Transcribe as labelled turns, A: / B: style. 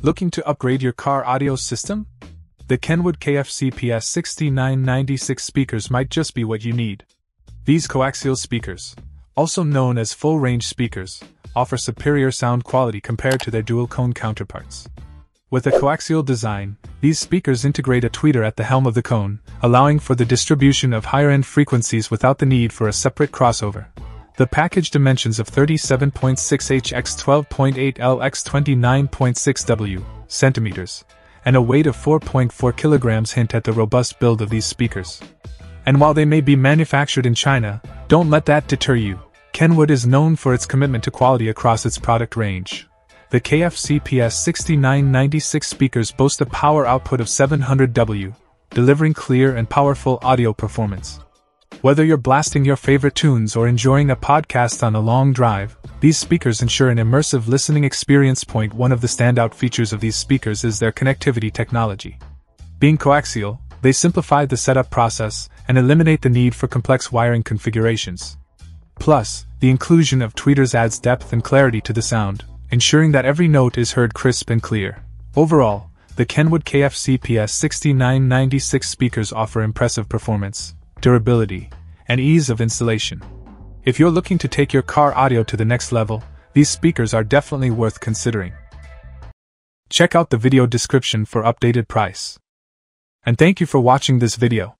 A: Looking to upgrade your car audio system? The Kenwood KFC PS6996 speakers might just be what you need. These coaxial speakers, also known as full range speakers, offer superior sound quality compared to their dual cone counterparts. With a coaxial design, these speakers integrate a tweeter at the helm of the cone, allowing for the distribution of higher end frequencies without the need for a separate crossover. The package dimensions of 37.6h x 12.8l x 29.6w centimeters and a weight of 4.4 kilograms hint at the robust build of these speakers. And while they may be manufactured in China, don't let that deter you. Kenwood is known for its commitment to quality across its product range. The KFC PS6996 speakers boast a power output of 700 W, delivering clear and powerful audio performance. Whether you're blasting your favorite tunes or enjoying a podcast on a long drive, these speakers ensure an immersive listening experience. Point one of the standout features of these speakers is their connectivity technology. Being coaxial, they simplify the setup process and eliminate the need for complex wiring configurations. Plus, the inclusion of tweeters adds depth and clarity to the sound, ensuring that every note is heard crisp and clear. Overall, the Kenwood KFC PS6996 speakers offer impressive performance, durability, and ease of installation. If you're looking to take your car audio to the next level, these speakers are definitely worth considering. Check out the video description for updated price. And thank you for watching this video.